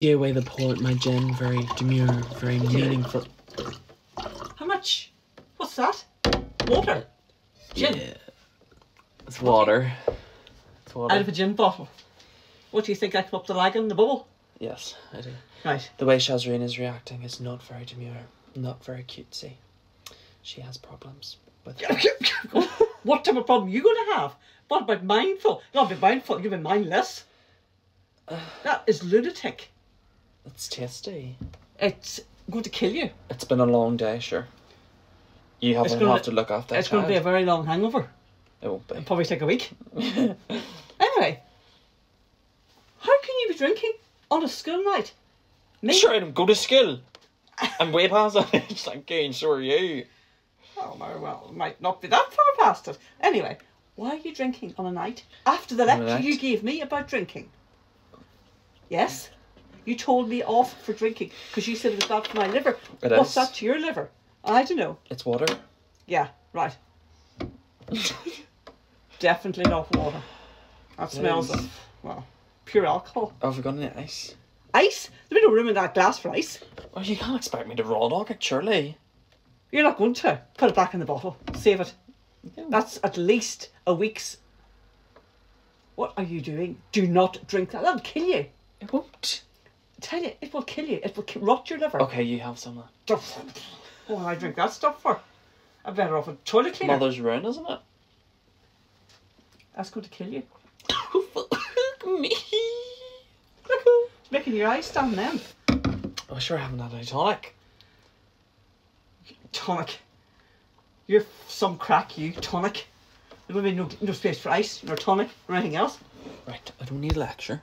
Gave away the port, my gin, very demure, very meaningful. How much? What's that? Water. Gin. Yeah. It's water. It's water. Out of a gin bottle. What do you think I come up the lag in the bubble? Yes, I do. Right. The way Shazreen is reacting is not very demure, not very cutesy. She has problems with. what type of problem are you gonna have? What about mindful? Not be mindful, you've been mindless. Uh. That is lunatic. It's tasty. It's going to kill you. It's been a long day, sure. You have, gonna- have to look after that it's going to be a very long hangover. It won't be. It'll probably take a week. anyway, how can you be drinking on a school night? Me? Sure, I don't go to school. I'm way past that age, thank you, and so are you. Oh, very well, it might not be that far past it. Anyway, why are you drinking on a night after the lecture you gave me about drinking? Yes? You told me off for drinking because you said it was bad for my liver. It What's is. that to your liver? I don't know. It's water. Yeah, right. Definitely not water. That smells of, well, pure alcohol. Oh, have we got any ice? Ice? There's no room in that glass for ice. Well, you can't expect me to raw dog it, surely. You're not going to. Put it back in the bottle. Save it. That's at least a week's. What are you doing? Do not drink that. That'll kill you. It won't. Tell you, it will kill you. It will ki- rot your liver. Okay, you have some. Of. What would I drink that stuff for? I'm better off a toilet cleaner. Mother's ruin, isn't it? That's going to kill you. me. It's making your eyes stand then. Oh, sure, I haven't had any tonic. Tonic. You're some crack, you. Tonic. There will be no, no space for ice, nor tonic, or anything else. Right, I don't need a lecture.